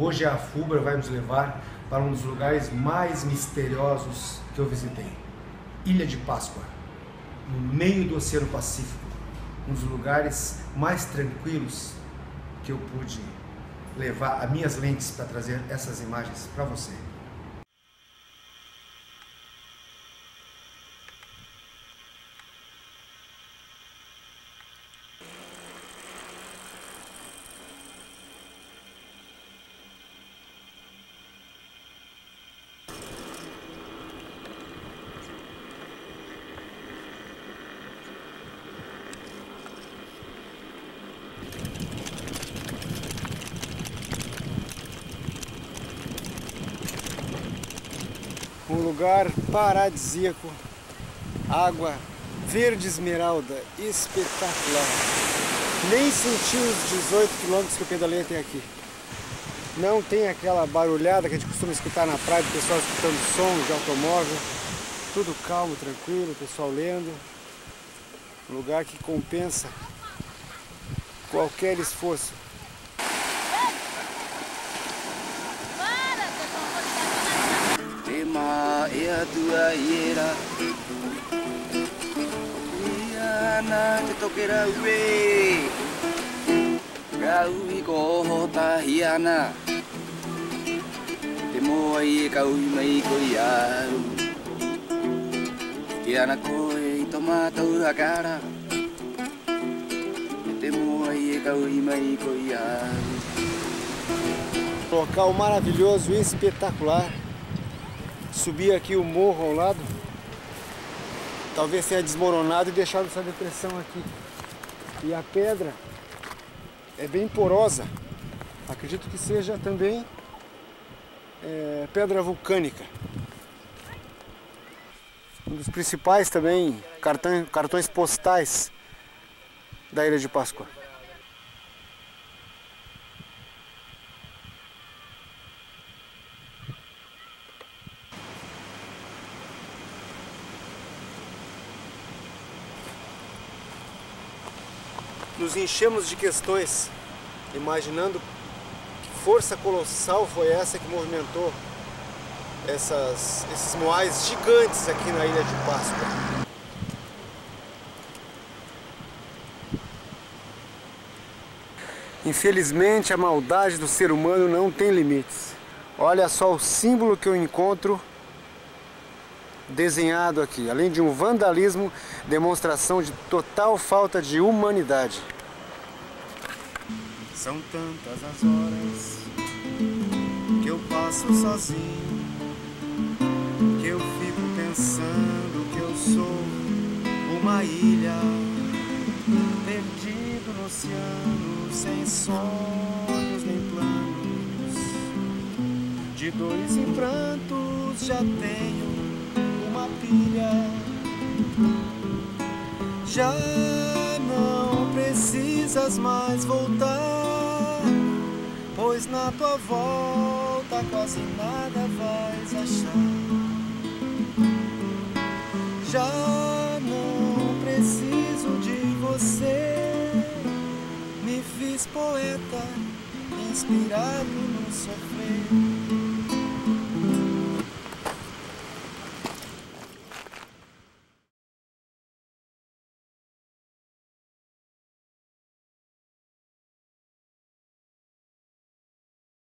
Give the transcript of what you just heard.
Hoje a FUBRA vai nos levar para um dos lugares mais misteriosos que eu visitei. Ilha de Páscoa, no meio do Oceano Pacífico. Um dos lugares mais tranquilos que eu pude levar as minhas lentes para trazer essas imagens para você. Um lugar paradisíaco, água verde esmeralda, espetacular. Nem senti os 18 quilômetros que eu pedalei até aqui. Não tem aquela barulhada que a gente costuma escutar na praia, do pessoal escutando som de automóvel. Tudo calmo, tranquilo, o pessoal lendo. Um lugar que compensa qualquer esforço. E atua iera Ia na te tokera ue Kau i ko tahi ana Te moa i e kau i mai ko i au. Ki ana ko e i to mātou hakara. Te moa i e kau mai ko i au. Local maravilhoso, espetacular subir aqui o morro ao lado, talvez tenha desmoronado e deixado essa depressão aqui. E a pedra é bem porosa, acredito que seja também é, pedra vulcânica. Um dos principais também cartões, cartões postais da Ilha de Páscoa. Nos enchemos de questões, imaginando que força colossal foi essa que movimentou essas, esses moais gigantes aqui na Ilha de Páscoa. Infelizmente, a maldade do ser humano não tem limites. Olha só o símbolo que eu encontro desenhado aqui, além de um vandalismo, demonstração de total falta de humanidade. São tantas as horas que eu passo sozinho, que eu fico pensando que eu sou uma ilha, perdido no oceano, sem sonhos nem planos, de dores e prantos já tenho pilha. Já não precisas mais voltar, pois na tua volta quase nada vais achar. Já não preciso de você, me fiz poeta, inspirado no sofrer.